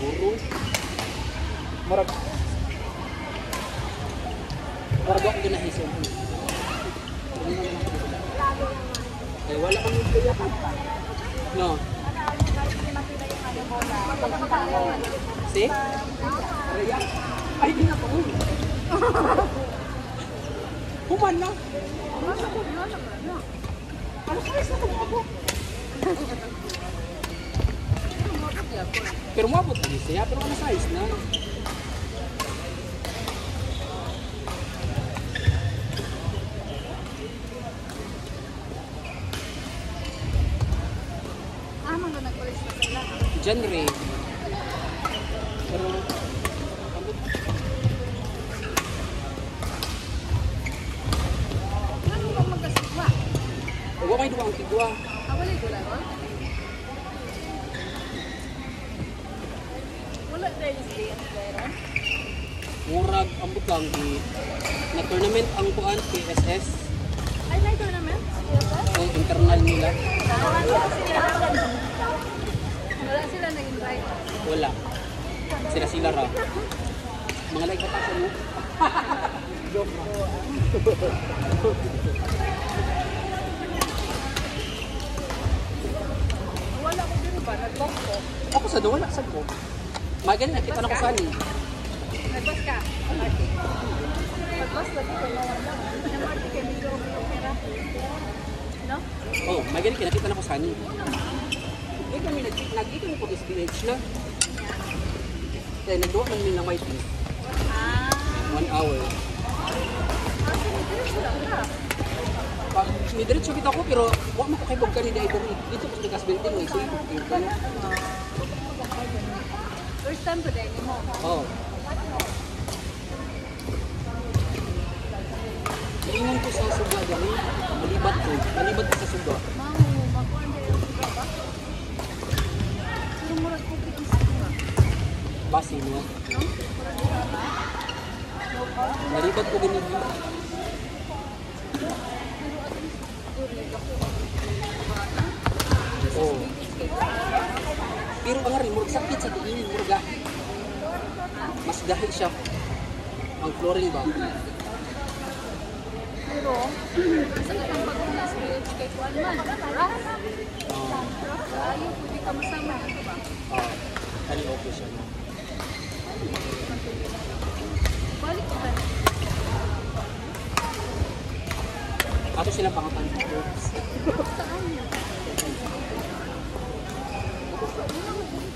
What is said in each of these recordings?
siguro. Murag Murag ako ginahisod. Eh, wala kang nagkaya pa. No. See? Raya. Ay, di na to. Human na. Ano size na ito ako? Pero mabot na siya, pero ano size na? Ah, mga nag-ulis na sila. Genre. Pero, Ano ba magkasigwa? huwag may duwang tigwa. Murag ang butang di na tournament ang kuan PSS Ay, may tournament? o internal nila. Wala sila. Nag-invite. Wala. Sila sila ra. Mga like batasan mo. Joke na. Wala ko din ba? Nag-box ko. Ako sa wala sa ko. Magan nakita na ko sani. Nag-box ka? Lagi ko na wala. Namarti kay medyo may pera. No? Oh, magan nakita na ko sani. Di kami nag nagito ko is PH na. Kaya nagduwa man nila white tea. Ah. One hour. Kasi nag-diretso lang ka. Pag nidiretso kita ko pero wa mo ko kay bugkan ni dito dito ko sa gas building may safe ko. First time today ni mo. Oh. Sa gani, malibat ko, malibat ko sa suga. Makuha na yung suga ba? Pero murag kikis suga. Basi mo. Malibat ko gani. Oh. Pero ang rin, murag sakit sa tingin, murag. Mas gahi siya. Ang flooring ba? Pero, sa katang pag-unas, kay Kuan man, ras. Ayaw, pwede ka masama. Ano ba? Ah, okay siya. no? Balik ko ba? Ato sila pangatan. Saan yun?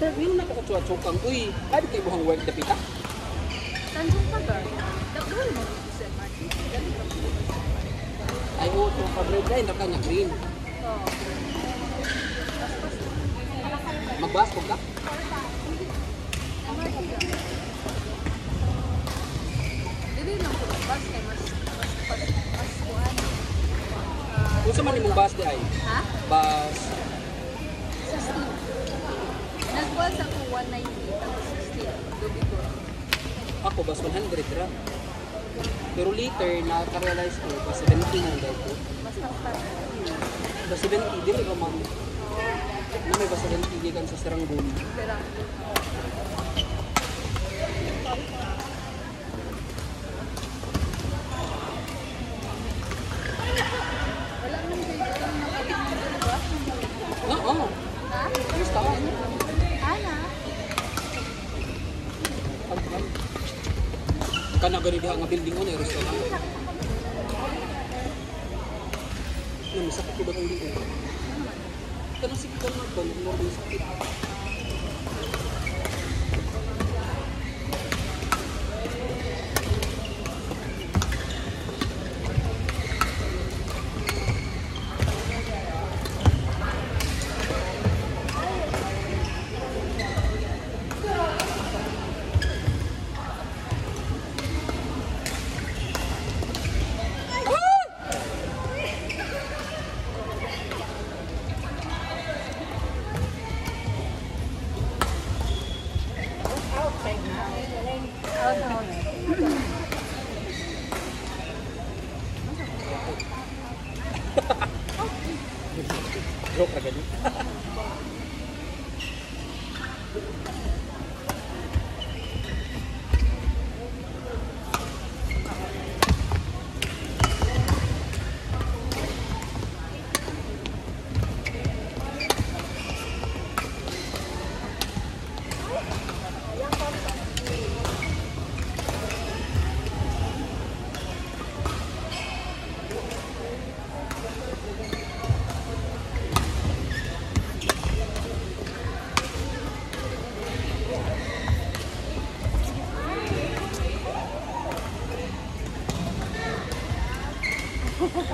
Pero yun na kakatsuwa-tsukang, uy, ano kayo buhang work dapita? Tanjong Pagar. Dakwal mo dito sa MRT. Dali ka po. Ay, oo, ito, pag-red line, na kanya green. Oo. Magbas ko ka? Ka. Dili lang ko bus kay mas mas mas kuan. Ah, Kung sa man imong bus di ay, ha? bus, 16. Nagbuwan sa ko 190 tapos 16. Dubi ko. ako bus 100 ra. Pero later, nakaka-realize ko, bus 70 na dahil ko. Bus 70, dili ka ma'am. Na may bus 70 gikan sa. Pero wala gani diha nga building ayos ka. Ano, sakit ko ba kung di ko? Kanang sakit ka na? Ano ba yung sakit? Actually,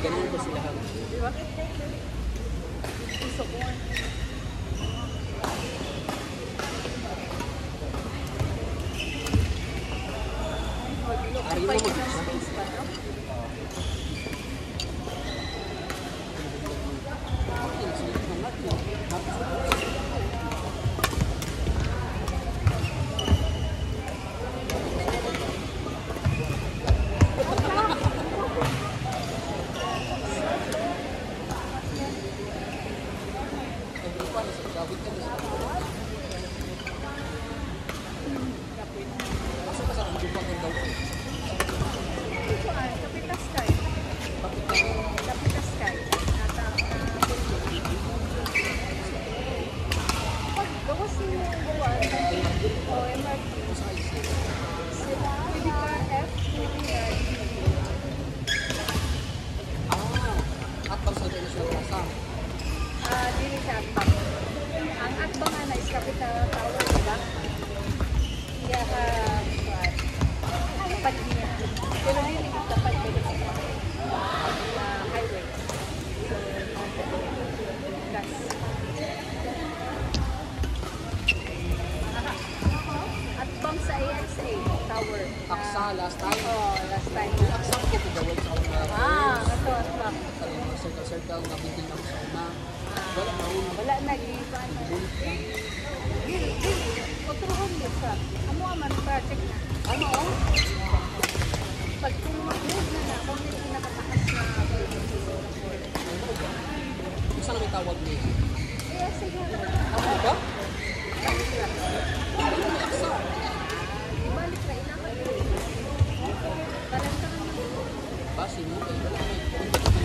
ganun ko Aksa last time. Oh, last time. Aksa ko ko gawin sa una. Ah, ito, atbang. Sa mga circle-circle na bitin ako sa una. Wala na. Wala na, gipan na. Dili, dili. Otrohon mo sa. Amo man project na. Ano? oh? Pag tumagod na na, kung may pinakataas na building sa Singapore. Kung saan may tawag niya? Kaya sige, Ako ba? Ibalik na ka Parang ka naman. Basi mo. eh, Wala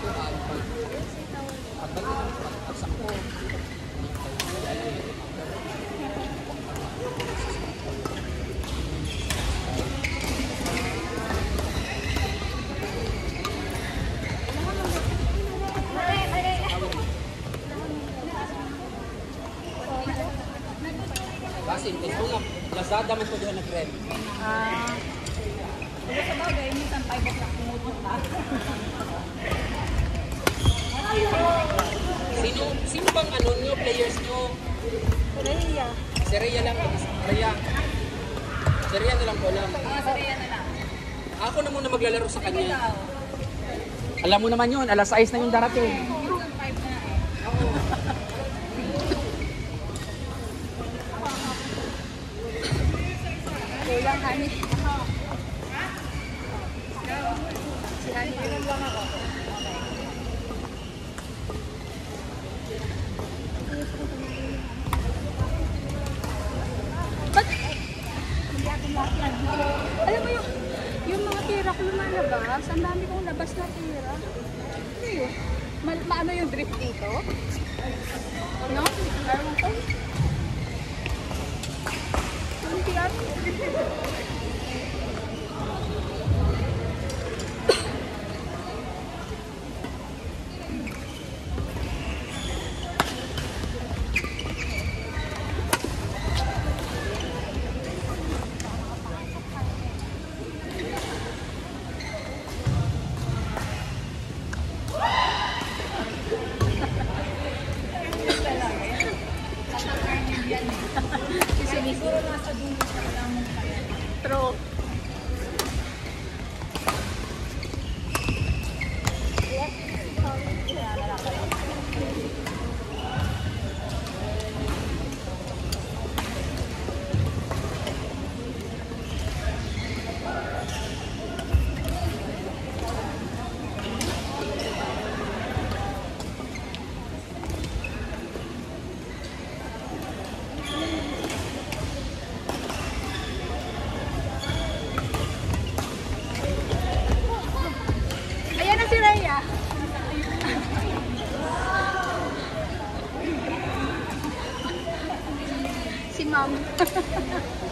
Basi, ito nga. Lazada man ko diha nag-rent. Ah. Kung sa bagay, minsan 5 o'clock tumutok ka. Sino sino bang ano nyo, players nyo? Korea. Si Rhea lang, Rhea. Si Rhea na lang ko alam. Mga Korea na lang. Ako na muna maglalaro sa kanya. Alam mo naman yun, alas 6 na yung darating. Minsan 5 na eh. Kulang hani. Si. Ilan lang ako. Ba't? Alam mo yung, yung mga tira ko lumalabas, ang dami kong labas na tira. Ano? Ma maano yung drift dito? No? Meron ko? Hindi at. Kasi siguro nasa dulo siya kaya. True. Si